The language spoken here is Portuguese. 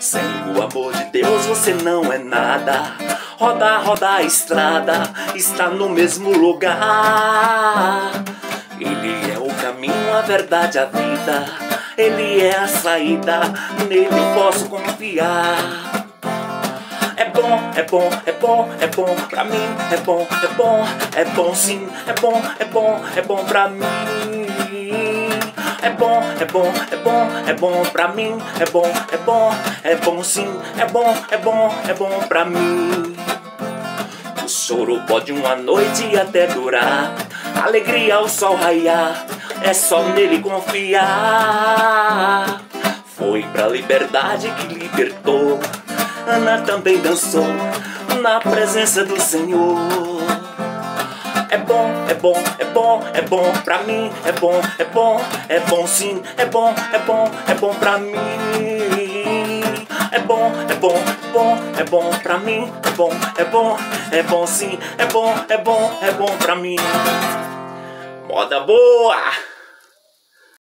Sem o amor de Deus você não é nada. Roda, roda a estrada, está no mesmo lugar. Ele é o caminho, a verdade, a vida. Ele é a saída, nele posso confiar. É bom, é bom, é bom, é bom pra mim. É bom, é bom, é bom sim. É bom, é bom, é bom pra mim. É bom, é bom, é bom, é bom pra mim. É bom, é bom, é bom sim. É bom, é bom, é bom pra mim. O choro pode uma noite até durar. Alegria ao sol raiar. É só nele confiar. Foi pra liberdade que libertou. Ana também dançou na presença do Senhor. É bom, bom, é bom, é bom pra mim, é bom, é bom, é bom sim, é bom, é bom, é bom pra mim. É bom, é bom, é bom, é bom pra mim, é bom, é bom, é bom sim, é bom, é bom, é bom pra mim. Moda boa!